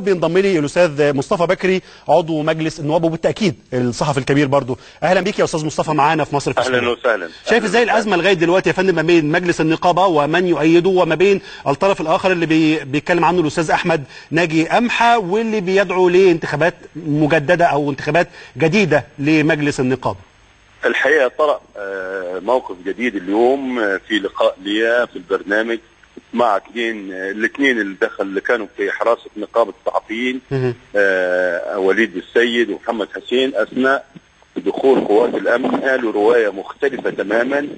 بينضم لي الأستاذ مصطفى بكري عضو مجلس النواب وبالتأكيد الصحفي الكبير برضو. أهلا بيك يا أستاذ مصطفى معانا في مصر في أهلا. وسهلا. شايف إزاي الأزمة لغاية دلوقتي يا فندم ما بين مجلس النقابة ومن يؤيده وما بين الطرف الآخر اللي بي بيتكلم عنه الأستاذ أحمد ناجي امحى واللي بيدعو لانتخابات مجددة أو انتخابات جديدة لمجلس النقابة؟ الحقيقة طرأ آه، موقف جديد اليوم آه، في لقاء ليا في البرنامج مع اثنين الاثنين اللي دخل اللي كانوا في حراسة نقابة الصحفيين. آه، وليد السيد ومحمد حسين أثناء دخول قوات الأمن قالوا رواية مختلفة تماما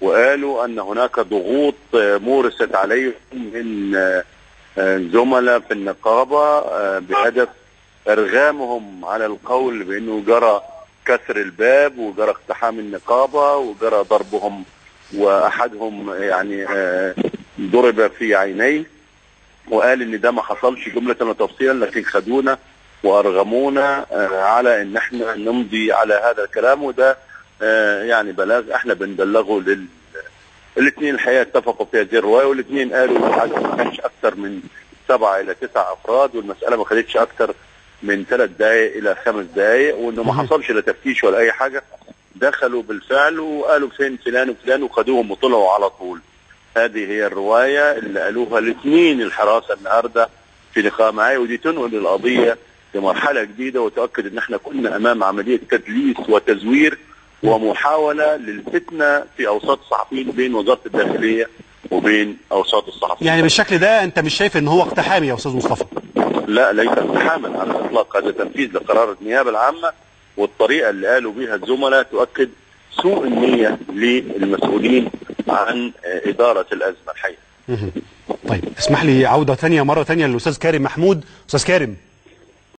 وقالوا أن هناك ضغوط آه، مورست عليهم من آه، آه، زملاء في النقابة بهدف إرغامهم على القول بأنه جرى كسر الباب وجرى اقتحام النقابة وجرى ضربهم وأحدهم يعني ضرب في عينيه وقال إن ده ما حصلش جملة وتفصيلا لكن خدونا وأرغمونا آه، على إن إحنا نمضي على هذا الكلام وده آه، يعني بلاغ إحنا بنبلغه لل الاثنين الحقيقة اتفقوا في هذه الرواية والاثنين قالوا العدد ما كانش أكثر من سبعة إلى تسع أفراد والمسألة ما خدتش أكثر من ثلاث دقائق إلى خمس دقائق وإنه ما. حصلش لا تفتيش ولا أي حاجة دخلوا بالفعل وقالوا فين فلان وفلان وخدوهم وطلعوا على طول هذه هي الرواية اللي قالوها الاثنين الحراسة النهارده في لقاء معي ودي تنقل القضية لمرحلة جديدة وتؤكد إن إحنا كنا أمام عملية تدليس وتزوير ومحاولة للفتنة في أوساط الصحفيين بين وزارة الداخلية وبين أوساط الصحفيين. يعني بالشكل ده أنت مش شايف إن هو اقتحامي يا أستاذ مصطفى؟ لا ليس اقتحاما على الإطلاق. هذا تنفيذ لقرار النيابة العامة والطريقة اللي قالوا بها الزملاء تؤكد سوء النية للمسؤولين عن الأزمة الحقيقة مهم. طيب اسمح لي عودة ثانية مرة ثانية للأستاذ كارم محمود. أستاذ كارم